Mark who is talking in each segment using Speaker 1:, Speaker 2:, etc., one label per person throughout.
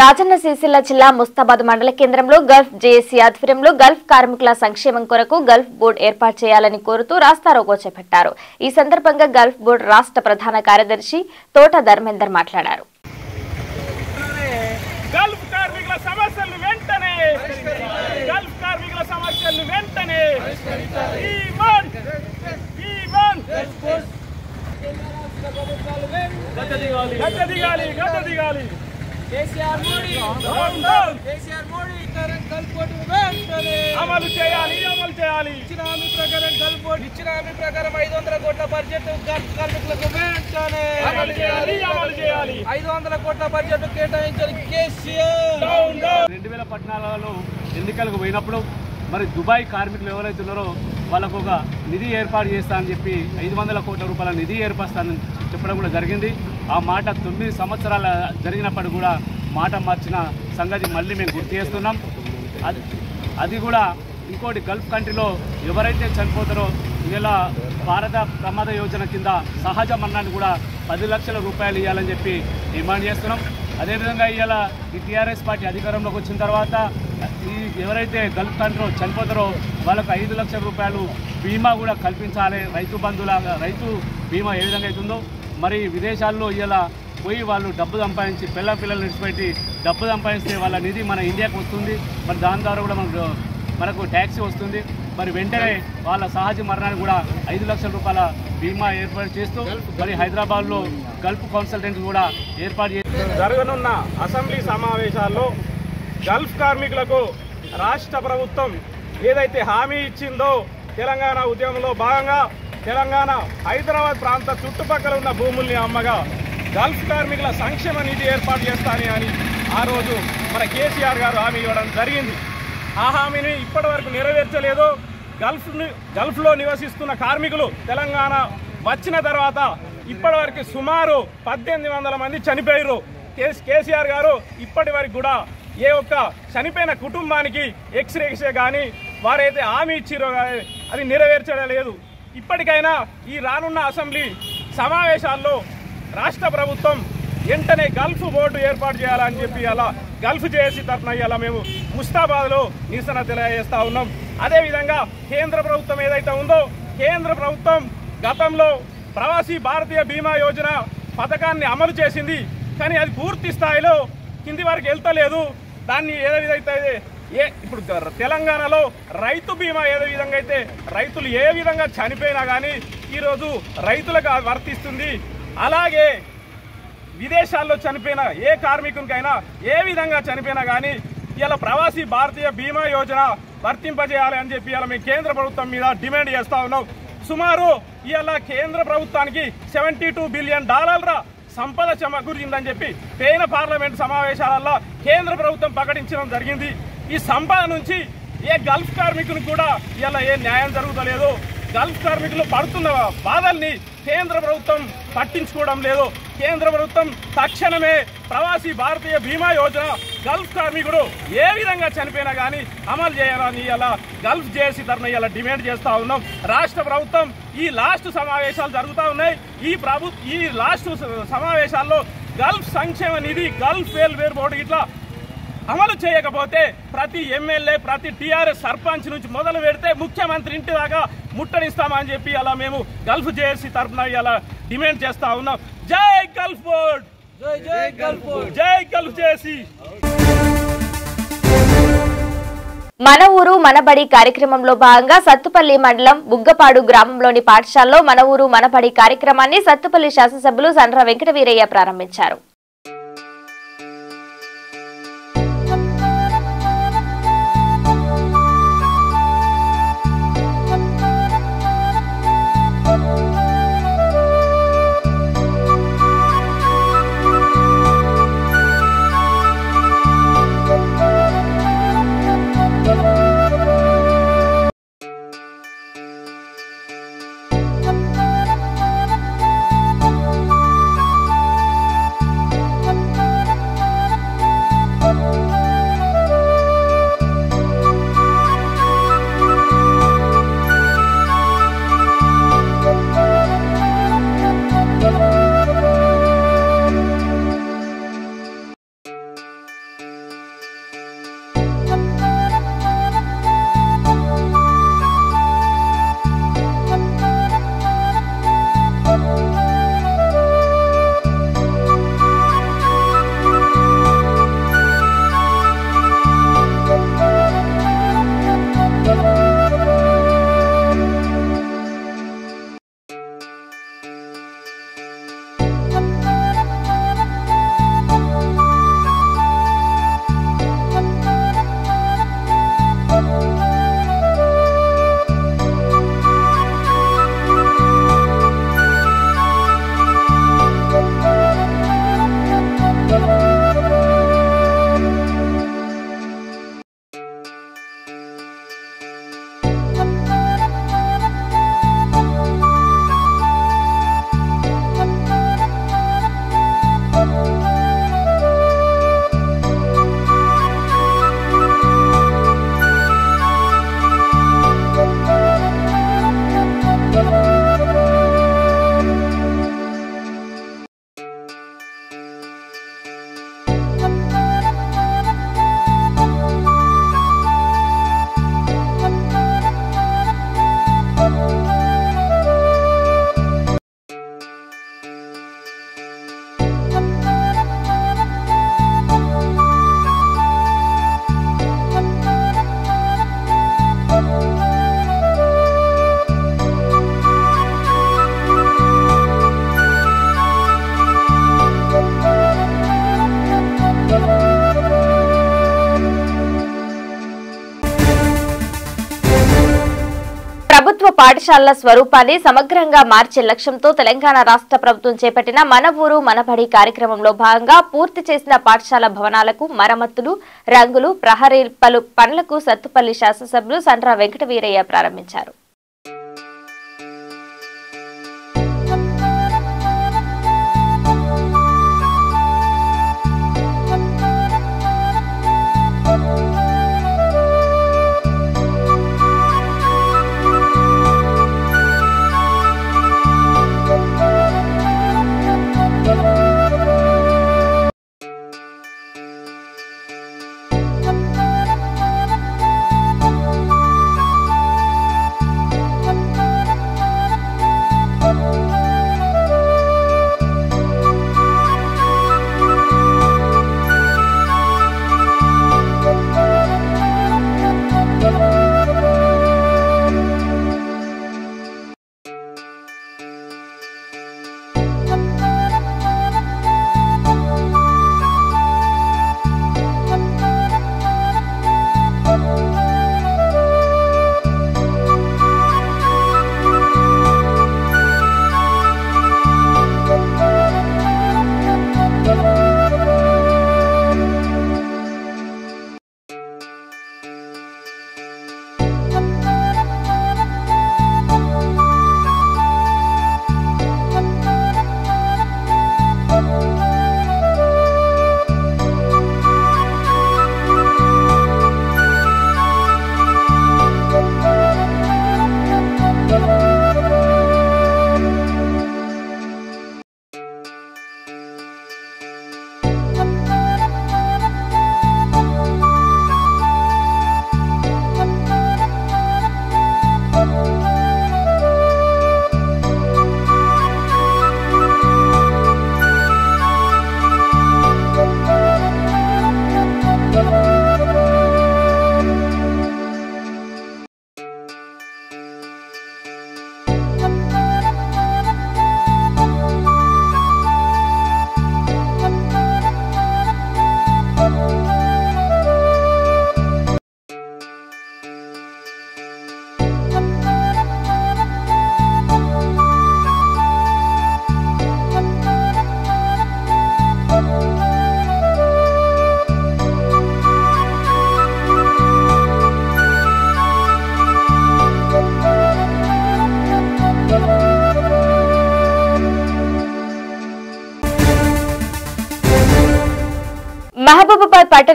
Speaker 1: రాజన్న సిరిసిల్ల జిల్లా ముస్తాబాద్ మండల కేంద్రంలో గల్ఫ్ జేఏసీ ఆధ్వర్యంలో గల్ఫ్ కార్మికుల సంక్షేమం కొరకు గల్ఫ్ బోర్డు ఏర్పాటు చేయాలని కోరుతూ రాస్తారోకో చేపట్టారు. ఈ సందర్భంగా గల్ఫ్ బోర్డు రాష్ట్ర ప్రధాన కార్యదర్శి తోట ధర్మేందర్ మాట్లాడారు.
Speaker 2: గల్ఫ్ కార్మికుల సమస్యలు వెంటనే గల్ఫ్ కార్మికుల సమస్యలు వెంటనే ఈవన్ ఈవన్. గద్ద దిగాలి. గద్ద దిగాలి.
Speaker 3: కేసీఆర్ మోడీ! కేసీఆర్ మోడీ! కల్పోటు
Speaker 2: అమలు చేయాలి అమలు చేయాలి
Speaker 3: ఇచ్చిన హామీ ప్రకారం కల్పోటు ఇచ్చిన హామీ ప్రకారం ఐదు వందల కోట్ల బడ్జెట్ కార్మికులకు వెంటనే
Speaker 2: అమలు చేయాలి అమలు చేయాలి
Speaker 3: ఐదు వందల కోట్ల బడ్జెట్ కేటాయించాలి కేసీఆర్!
Speaker 4: రెండు వేల పద్నాలుగులో ఎన్నికలకు పోయినప్పుడు మరి దుబాయ్ కార్మికులు ఎవరైతే ఉన్నారో వాళ్ళకు ఒక నిధి ఏర్పాటు చేస్తా అని చెప్పి ఐదు వందల కోట్ల రూపాయల నిధి ఏర్పరుస్తానని చెప్పడం కూడా జరిగింది. ఆ మాట తొమ్మిది సంవత్సరాల జరిగినప్పుడు కూడా మాట మార్చిన సంగతి మళ్ళీ మేము గుర్తు చేస్తున్నాం. అది అది కూడా ఇంకోటి గల్ఫ్ కంట్రీలో ఎవరైతే చనిపోతారో ఇలా భారత ప్రమాద యోజన కింద సహజ మరణాన్ని కూడా పది లక్షల రూపాయలు ఇవ్వాలని చెప్పి డిమాండ్ చేస్తున్నాం. అదేవిధంగా ఇవాళ ఈ టీఆర్ఎస్ పార్టీ అధికారంలోకి వచ్చిన తర్వాత ఈ ఎవరైతే గల్ఫ్ కంట్రీలో చనిపోతారో వాళ్ళకు ఐదు లక్షల రూపాయలు బీమా కూడా కల్పించాలి. రైతు బంధులాగా రైతు బీమా ఏ విధంగా అవుతుందో మరి విదేశాల్లో ఇలా పోయి వాళ్ళు డబ్బు సంపాదించి పిల్ల పిల్లలు విడిచిపెట్టి డబ్బు సంపాదిస్తే వాళ్ళ నిధి మన ఇండియాకు వస్తుంది. మరి దాని ద్వారా కూడా మనకు మనకు ట్యాక్సీ వస్తుంది. మరి వెంటనే వాళ్ళ సహజ మరణానికి కూడా ఐదు లక్షల రూపాయల బీమా ఏర్పాటు చేస్తూ మరి హైదరాబాద్లో గల్ఫ్ కన్సల్టెంట్ కూడా ఏర్పాటు చేసి
Speaker 2: జరగనున్న అసెంబ్లీ సమావేశాల్లో గల్ఫ్ కార్మికులకు రాష్ట్ర ప్రభుత్వం ఏదైతే హామీ ఇచ్చిందో తెలంగాణ ఉద్యమంలో భాగంగా తెలంగాణ హైదరాబాద్ ప్రాంత చుట్టుపక్కల ఉన్న భూముల్ని అమ్మగా గల్ఫ్ కార్మికుల సంక్షేమ నిధి ఏర్పాటు చేస్తానని అని ఆ రోజు మన కేసీఆర్ గారు హామీ ఇవ్వడం జరిగింది. ఆ హామీని ఇప్పటి వరకు నెరవేర్చలేదు. గల్ఫ్ గల్ఫ్లో నివసిస్తున్న కార్మికులు తెలంగాణ వచ్చిన తర్వాత ఇప్పటివరకు సుమారు పద్దెనిమిది వందల మంది చనిపోయారు కేసీఆర్ గారు ఇప్పటి వరకు కూడా ఏ ఒక్క చనిపోయిన కుటుంబానికి ఎక్స్రేసే కానీ వారైతే హామీ ఇచ్చిరో కానీ అది నెరవేర్చడం లేదు. ఇప్పటికైనా ఈ రానున్న అసెంబ్లీ సమావేశాల్లో రాష్ట్ర ప్రభుత్వం వెంటనే గల్ఫ్ బోర్డు ఏర్పాటు చేయాలని చెప్పి అలా గల్ఫ్ చేసి తరఫున ఇలా మేము ముస్తాబాద్లో నిరసన తెలియజేస్తూ ఉన్నాం. అదేవిధంగా కేంద్ర ప్రభుత్వం ఏదైతే ఉందో కేంద్ర ప్రభుత్వం గతంలో ప్రవాసీ భారతీయ బీమా యోజన పథకాన్ని అమలు చేసింది. కానీ అది పూర్తి స్థాయిలో కింది వరకు వెళ్తలేదు. దాన్ని ఏదైతే అయితే ఏ ఇప్పుడు తెలంగాణలో రైతు బీమా ఏ విధంగా అయితే రైతులు ఏ విధంగా చనిపోయినా కానీ ఈరోజు రైతులకు వర్తిస్తుంది. అలాగే విదేశాల్లో చనిపోయిన ఏ కార్మికునికైనా ఏ విధంగా చనిపోయినా కానీ ఇలా ప్రవాసీ భారతీయ బీమా యోజన వర్తింపజేయాలి అని చెప్పి ఇలా మేము కేంద్ర ప్రభుత్వం మీద డిమాండ్ చేస్తా ఉన్నాం. సుమారు ఇలా కేంద్ర ప్రభుత్వానికి సెవెంటీ టూ బిలియన్ డాలర్ల సంపద సమకూరిందని చెప్పి పేన పార్లమెంట్ సమావేశాలలో కేంద్ర ప్రభుత్వం ప్రకటించడం జరిగింది. ఈ సంపద నుంచి ఏ గల్ఫ్ కార్మికులు కూడా ఇలా ఏ న్యాయం జరుగుతలేదు. గల్ఫ్ కార్మికులు పడుతున్న బాధల్ని కేంద్ర ప్రభుత్వం పట్టించుకోవడం లేదు. కేంద్ర ప్రభుత్వం తక్షణమే ప్రవాసీ భారతీయ బీమా యోజన గల్ఫ్ కార్మికుడు ఏ విధంగా చనిపోయినా కానీ అమలు చేయాలని ఇలా గల్ఫ్ జేసి తరఫున ఇలా డిమాండ్ చేస్తా ఉన్నాం. రాష్ట్ర ప్రభుత్వం ఈ లాస్ట్ సమావేశాలు జరుగుతూ ఉన్నాయి. ఈ ప్రభు ఈ లాస్ట్ సమావేశాల్లో గల్ఫ్ సంక్షేమ నిధి గల్ఫ్ వెల్ఫేర్ బోర్డు ఇట్లా అమలు చేయకపోతే ప్రతి ఎమ్మెల్యే ప్రతి టీఆర్ఎస్ సర్పంచ్ నుంచి మొదలు పెడితే ముఖ్యమంత్రి ఇంటి దాకా ముట్టడిస్తామని చెప్పి అలా మేము గల్ఫ్ జేఏసీ తరఫున ఇలా డిమాండ్ చేస్తా ఉన్నాం. జై గల్ఫ్ బోర్డ్!
Speaker 3: జై జై
Speaker 2: జై గల్ఫ్ జేఏసీ!
Speaker 1: మన ఊరు మనబడి కార్యక్రమంలో భాగంగా సత్తుపల్లి మండలం బుగ్గపాడు గ్రామంలోని పాఠశాలలో మన ఊరు మనబడి కార్యక్రమాన్ని సత్తుపల్లి శాసనసభ్యులు సండ్ర వెంకటవీరయ్య ప్రారంభించారు. పాఠశాలల స్వరూపాన్ని సమగ్రంగా మార్చే లక్ష్యంతో తెలంగాణ రాష్ట్ర ప్రభుత్వం చేపట్టిన మన ఊరు మనబడి కార్యక్రమంలో భాగంగా పూర్తి చేసిన పాఠశాల భవనాలకు మరమ్మతులు రంగులు ప్రహరీ పలు పనులకు సత్తుపల్లి శాసనసభ్యులు సండ్ర వెంకట వీరయ్య ప్రారంభించారు.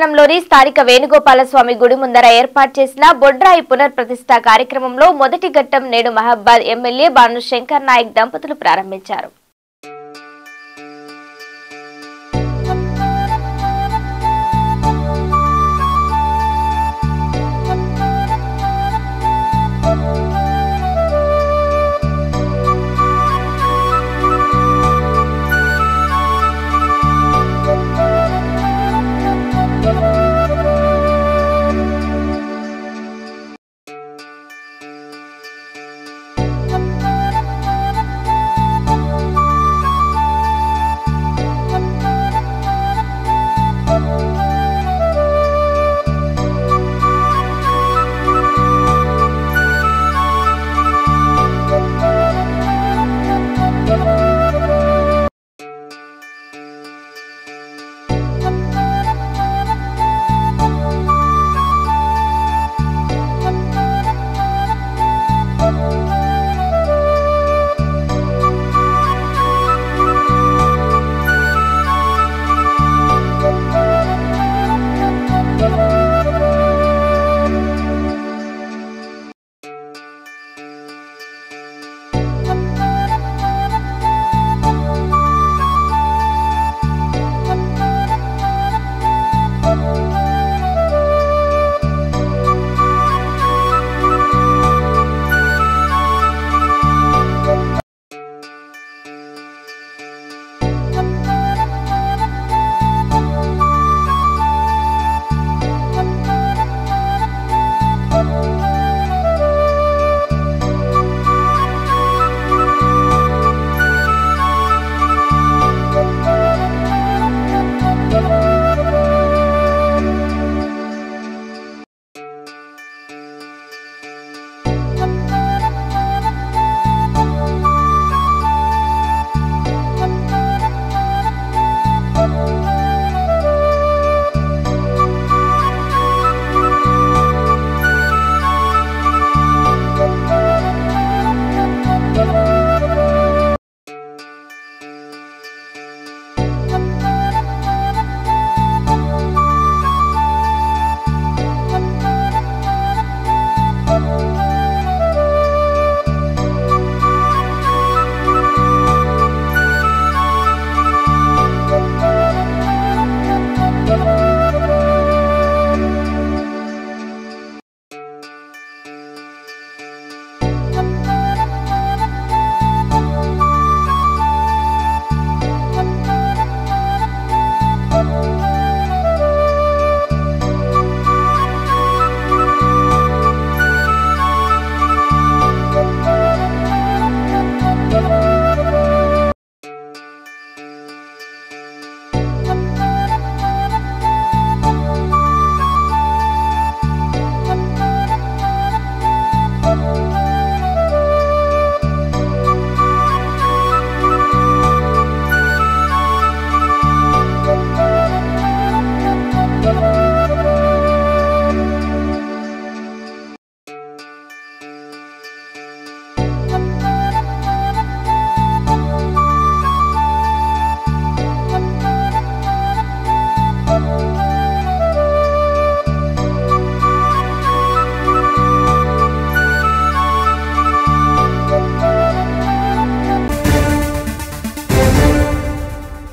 Speaker 1: పట్టణంలోని స్థానిక వేణుగోపాల స్వామి గుడి ముందర ఏర్పాటు చేసిన బొడ్రాయి పునర్ప్రతిష్ట కార్యక్రమంలో మొదటి ఘట్టం నేడు మహబాద్ ఎమ్మెల్యే బాను శంకర్ నాయక్ దంపతులు ప్రారంభించారు.